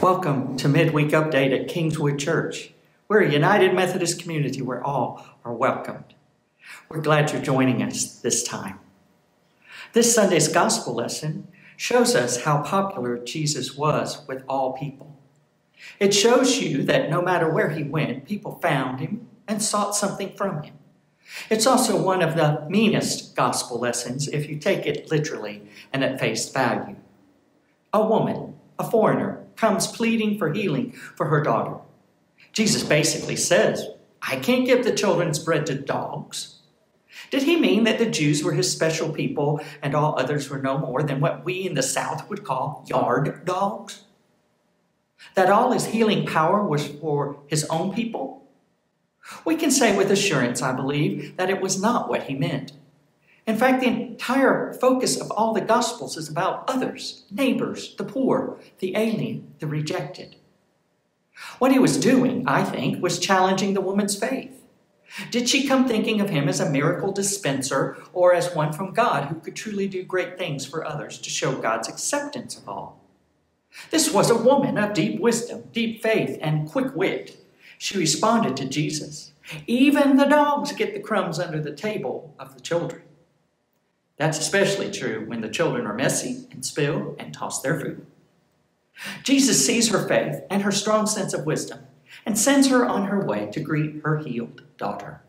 Welcome to Midweek Update at Kingswood Church. We're a United Methodist community where all are welcomed. We're glad you're joining us this time. This Sunday's gospel lesson shows us how popular Jesus was with all people. It shows you that no matter where he went, people found him and sought something from him. It's also one of the meanest gospel lessons if you take it literally and at face value. A woman, a foreigner, comes pleading for healing for her daughter. Jesus basically says, I can't give the children's bread to dogs. Did he mean that the Jews were his special people and all others were no more than what we in the South would call yard dogs? That all his healing power was for his own people? We can say with assurance, I believe, that it was not what he meant. In fact, the entire focus of all the Gospels is about others, neighbors, the poor, the alien, the rejected. What he was doing, I think, was challenging the woman's faith. Did she come thinking of him as a miracle dispenser or as one from God who could truly do great things for others to show God's acceptance of all? This was a woman of deep wisdom, deep faith, and quick wit. She responded to Jesus. Even the dogs get the crumbs under the table of the children. That's especially true when the children are messy and spill and toss their food. Jesus sees her faith and her strong sense of wisdom and sends her on her way to greet her healed daughter.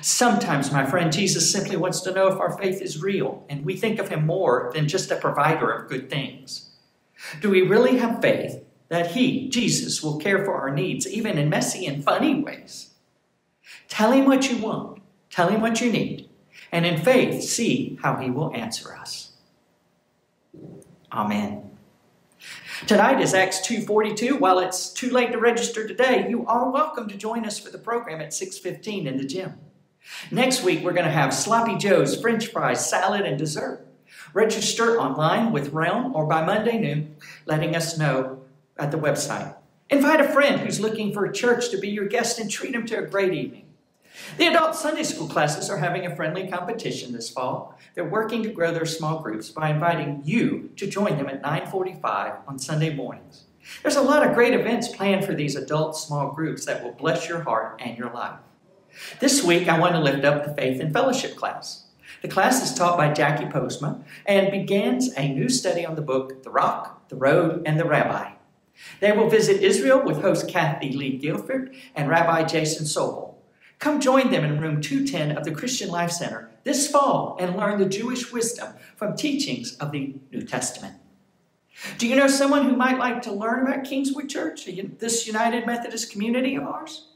Sometimes, my friend, Jesus simply wants to know if our faith is real and we think of him more than just a provider of good things. Do we really have faith that he, Jesus, will care for our needs even in messy and funny ways? Tell him what you want, tell him what you need, and in faith see how he will answer us. Amen. Tonight is Acts 2:42. While it's too late to register today, you are welcome to join us for the program at 6:15 in the gym. Next week we're going to have sloppy joes, french fries, salad and dessert. Register online with Realm or by Monday noon, letting us know at the website. Invite a friend who's looking for a church to be your guest and treat them to a great evening. The adult Sunday school classes are having a friendly competition this fall. They're working to grow their small groups by inviting you to join them at 9:45 on Sunday mornings. There's a lot of great events planned for these adult small groups that will bless your heart and your life. This week, I want to lift up the Faith and Fellowship class. The class is taught by Jackie Postma and begins a new study on the book The Rock, the Road, and the Rabbi. They will visit Israel with host Kathie Lee Gifford and Rabbi Jason Sobel. Come join them in room 210 of the Christian Life Center this fall and learn the Jewish wisdom from teachings of the New Testament. Do you know someone who might like to learn about Kingswood Church, this United Methodist community of ours?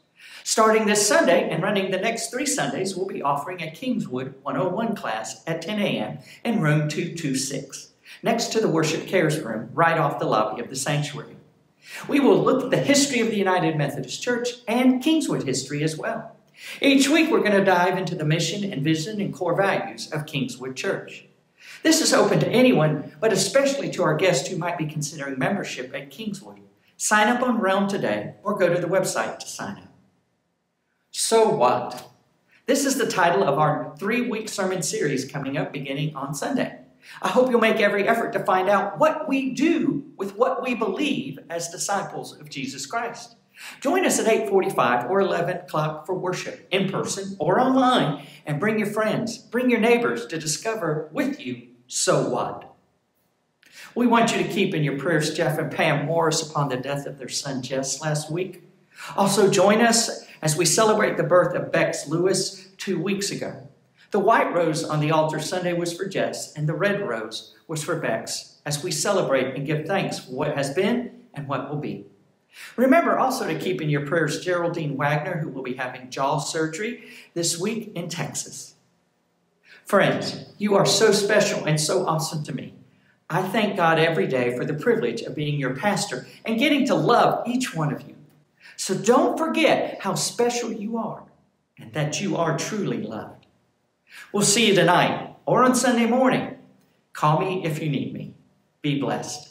Starting this Sunday and running the next three Sundays, we'll be offering a Kingswood 101 class at 10 a.m. in room 226, next to the Worship Cares room, right off the lobby of the sanctuary. We will look at the history of the United Methodist Church and Kingswood history as well. Each week, we're going to dive into the mission and vision and core values of Kingswood Church. This is open to anyone, but especially to our guests who might be considering membership at Kingswood. Sign up on Realm today or go to the website to sign up. So what? This is the title of our three week sermon series coming up beginning on Sunday. I hope you'll make every effort to find out what we do with what we believe as disciples of Jesus Christ. Join us at 8:45 or 11 o'clock for worship in person or online and bring your friends, bring your neighbors to discover with you so what. We want you to keep in your prayers Jeff and Pam Morris upon the death of their son Jess last week. Also join us as we celebrate the birth of Bex Lewis 2 weeks ago. The white rose on the altar Sunday was for Jess and the red rose was for Bex as we celebrate and give thanks for what has been and what will be. Remember also to keep in your prayers Geraldine Wagner, who will be having jaw surgery this week in Texas. Friends, you are so special and so awesome to me. I thank God every day for the privilege of being your pastor and getting to love each one of you. So don't forget how special you are and that you are truly loved. We'll see you tonight or on Sunday morning. Call me if you need me. Be blessed.